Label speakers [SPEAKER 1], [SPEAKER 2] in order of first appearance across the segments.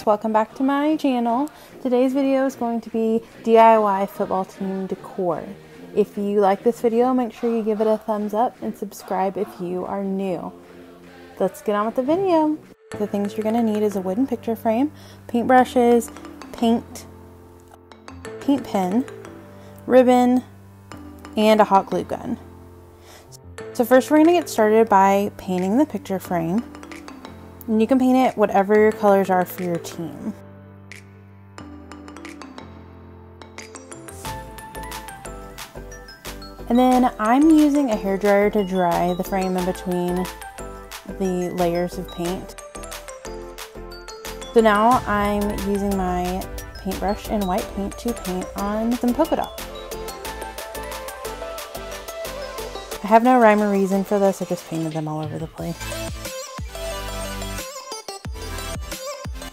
[SPEAKER 1] friends, welcome back to my channel. Today's video is going to be DIY football team decor. If you like this video, make sure you give it a thumbs up and subscribe if you are new. Let's get on with the video. The things you're gonna need is a wooden picture frame, paint brushes, paint, paint pen, ribbon, and a hot glue gun. So first we're gonna get started by painting the picture frame. And you can paint it whatever your colors are for your team. And then I'm using a hair dryer to dry the frame in between the layers of paint. So now I'm using my paintbrush and white paint to paint on some polka dots. I have no rhyme or reason for this, I just painted them all over the place.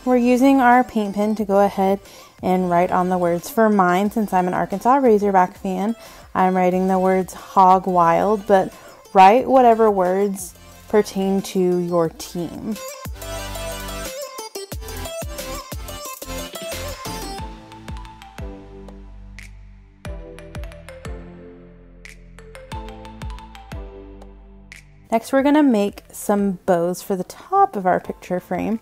[SPEAKER 1] We're using our paint pen to go ahead and write on the words. For mine, since I'm an Arkansas Razorback fan, I'm writing the words hog wild, but write whatever words pertain to your team. Next, we're gonna make some bows for the top of our picture frame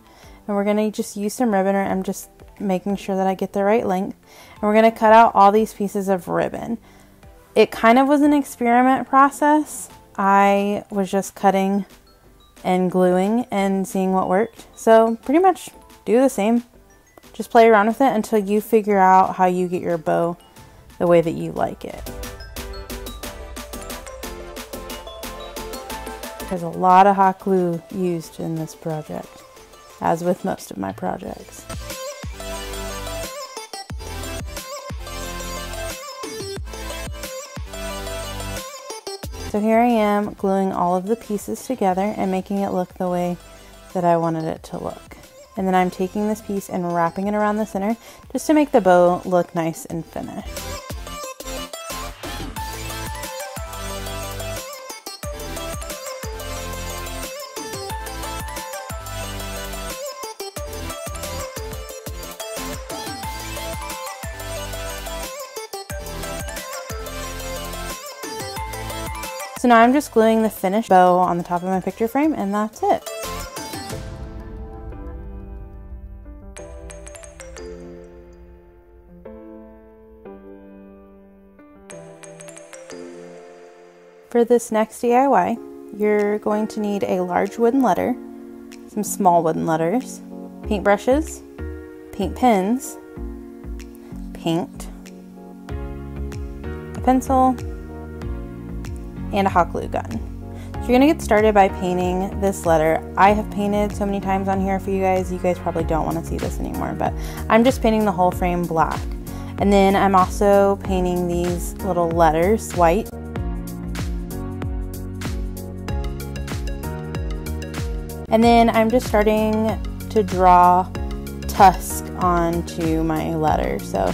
[SPEAKER 1] and we're going to just use some ribbon or I'm just making sure that I get the right length and we're going to cut out all these pieces of ribbon. It kind of was an experiment process. I was just cutting and gluing and seeing what worked. So pretty much do the same. Just play around with it until you figure out how you get your bow the way that you like it. There's a lot of hot glue used in this project as with most of my projects. So here I am gluing all of the pieces together and making it look the way that I wanted it to look. And then I'm taking this piece and wrapping it around the center just to make the bow look nice and finished. So now I'm just gluing the finished bow on the top of my picture frame and that's it. For this next DIY, you're going to need a large wooden letter, some small wooden letters, paint brushes, paint pens, paint, a pencil, and a hot glue gun. So you're gonna get started by painting this letter. I have painted so many times on here for you guys, you guys probably don't wanna see this anymore, but I'm just painting the whole frame black. And then I'm also painting these little letters white. And then I'm just starting to draw Tusk onto my letter. So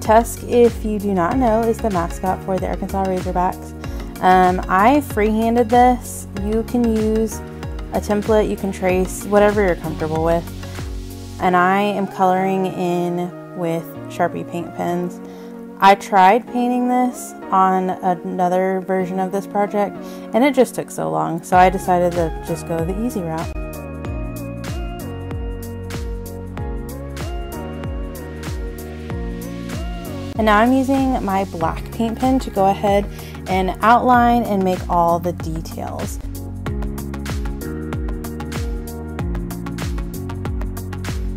[SPEAKER 1] Tusk, if you do not know, is the mascot for the Arkansas Razorbacks. Um, I freehanded this. You can use a template, you can trace whatever you're comfortable with. And I am coloring in with Sharpie paint pens. I tried painting this on another version of this project and it just took so long, so I decided to just go the easy route. And now I'm using my black paint pen to go ahead and outline and make all the details.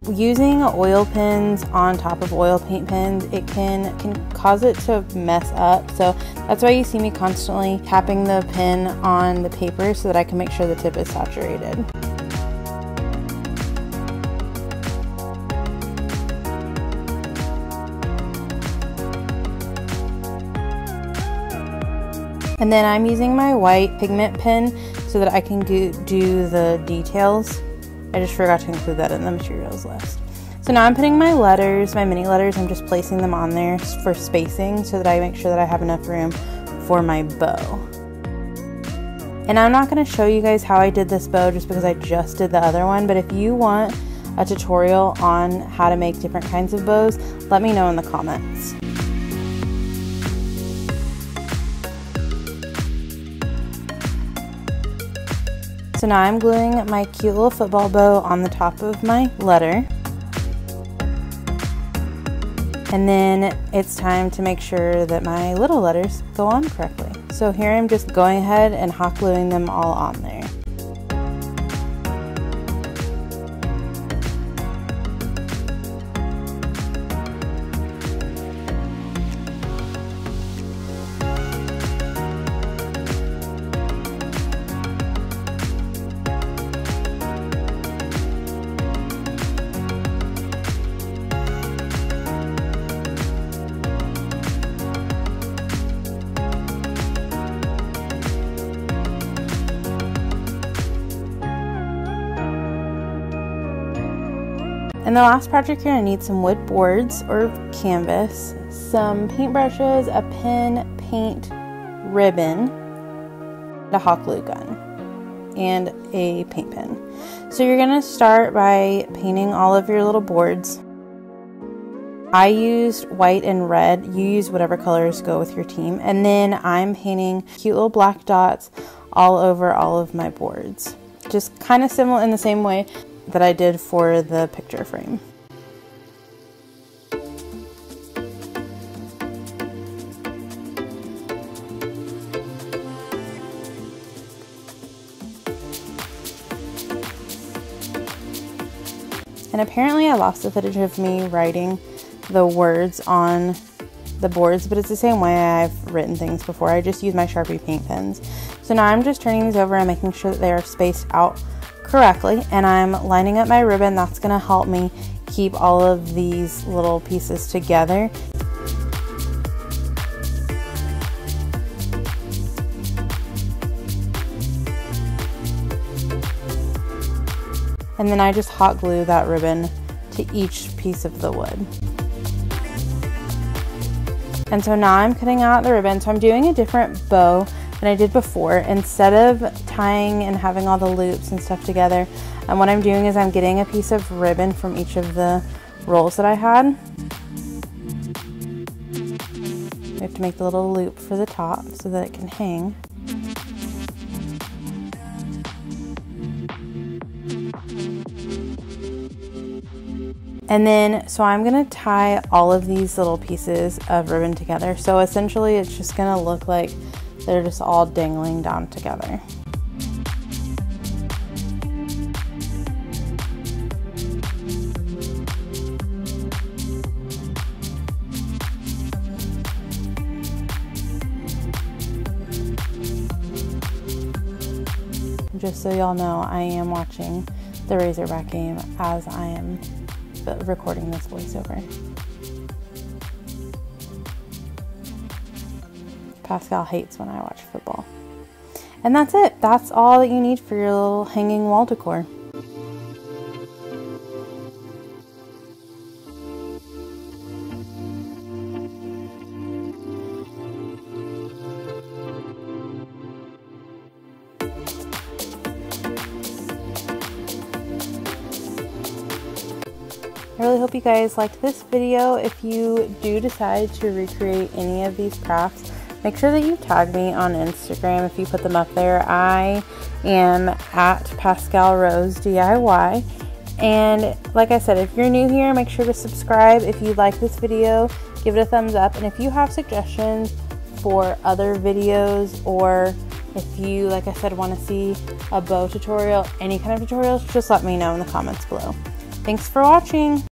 [SPEAKER 1] Using oil pens on top of oil paint pens, it can, can cause it to mess up. So that's why you see me constantly tapping the pen on the paper so that I can make sure the tip is saturated. And then I'm using my white pigment pen so that I can do, do the details. I just forgot to include that in the materials list. So now I'm putting my letters, my mini letters, I'm just placing them on there for spacing so that I make sure that I have enough room for my bow. And I'm not going to show you guys how I did this bow just because I just did the other one, but if you want a tutorial on how to make different kinds of bows, let me know in the comments. So now I'm gluing my cute little football bow on the top of my letter. And then it's time to make sure that my little letters go on correctly. So here I'm just going ahead and hot gluing them all on there. And the last project you're to need some wood boards or canvas, some paintbrushes, a pen, paint, ribbon, a hot glue gun, and a paint pen. So you're to start by painting all of your little boards. I used white and red. You use whatever colors go with your team. And then I'm painting cute little black dots all over all of my boards. Just kind of similar in the same way that I did for the picture frame. And apparently I lost the footage of me writing the words on the boards, but it's the same way I've written things before. I just use my Sharpie paint pens. So now I'm just turning these over and making sure that they are spaced out correctly and I'm lining up my ribbon that's going to help me keep all of these little pieces together. And then I just hot glue that ribbon to each piece of the wood. And so now I'm cutting out the ribbon. So I'm doing a different bow than I did before. Instead of tying and having all the loops and stuff together, and what I'm doing is I'm getting a piece of ribbon from each of the rolls that I had. We have to make the little loop for the top so that it can hang. And then, so I'm gonna tie all of these little pieces of ribbon together. So essentially it's just gonna look like they're just all dangling down together. Just so y'all know, I am watching the Razorback game as I am recording this voiceover. Pascal hates when I watch football. And that's it. That's all that you need for your little hanging wall decor. I really hope you guys liked this video. If you do decide to recreate any of these crafts, make sure that you tag me on Instagram if you put them up there. I am at Pascal Rose DIY. And like I said, if you're new here, make sure to subscribe. If you like this video, give it a thumbs up. And if you have suggestions for other videos or if you, like I said, want to see a bow tutorial, any kind of tutorials, just let me know in the comments below. Thanks for watching.